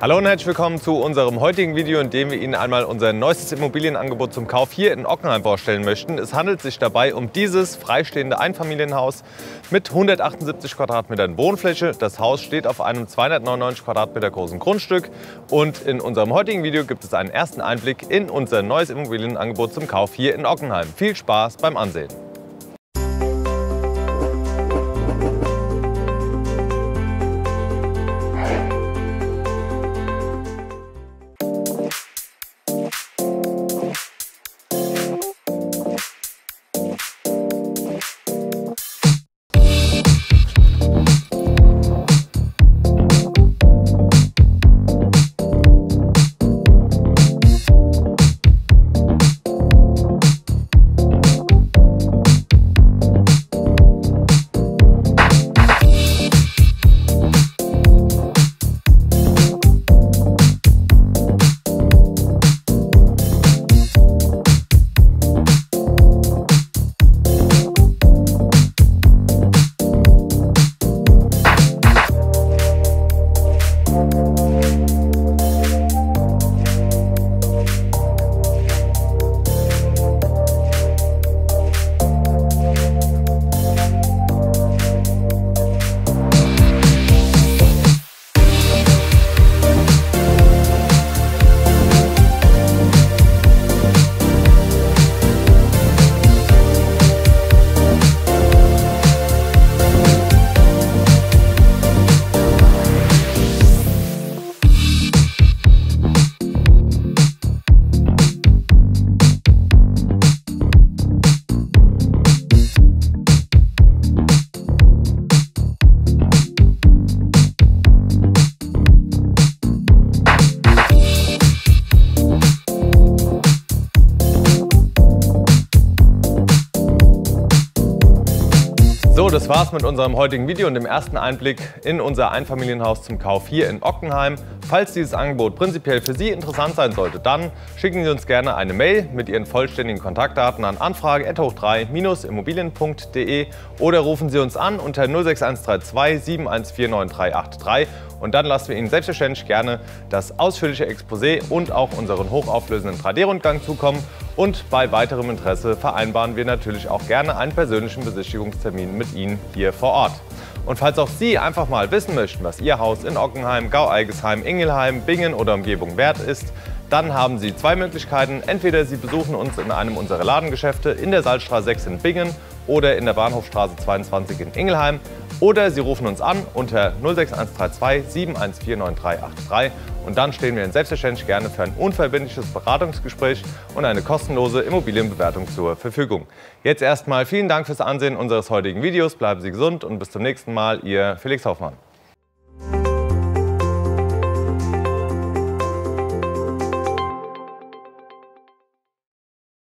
Hallo und herzlich willkommen zu unserem heutigen Video, in dem wir Ihnen einmal unser neuestes Immobilienangebot zum Kauf hier in Ockenheim vorstellen möchten. Es handelt sich dabei um dieses freistehende Einfamilienhaus mit 178 Quadratmetern Wohnfläche. Das Haus steht auf einem 299 Quadratmeter großen Grundstück und in unserem heutigen Video gibt es einen ersten Einblick in unser neues Immobilienangebot zum Kauf hier in Ockenheim. Viel Spaß beim Ansehen! So, das war's mit unserem heutigen Video und dem ersten Einblick in unser Einfamilienhaus zum Kauf hier in Ockenheim. Falls dieses Angebot prinzipiell für Sie interessant sein sollte, dann schicken Sie uns gerne eine Mail mit Ihren vollständigen Kontaktdaten an anfrage-immobilien.de oder rufen Sie uns an unter 06132 7149383 und dann lassen wir Ihnen selbstverständlich gerne das ausführliche Exposé und auch unseren hochauflösenden 3D-Rundgang zukommen. Und bei weiterem Interesse vereinbaren wir natürlich auch gerne einen persönlichen Besichtigungstermin mit Ihnen hier vor Ort. Und falls auch Sie einfach mal wissen möchten, was Ihr Haus in Ockenheim, Gau-Eigesheim, Ingelheim, Bingen oder Umgebung wert ist, dann haben Sie zwei Möglichkeiten. Entweder Sie besuchen uns in einem unserer Ladengeschäfte in der Salzstraße 6 in Bingen oder in der Bahnhofstraße 22 in Ingelheim. Oder Sie rufen uns an unter 06132 7149383 und dann stehen wir Ihnen selbstverständlich gerne für ein unverbindliches Beratungsgespräch und eine kostenlose Immobilienbewertung zur Verfügung. Jetzt erstmal vielen Dank fürs Ansehen unseres heutigen Videos. Bleiben Sie gesund und bis zum nächsten Mal, Ihr Felix Hoffmann.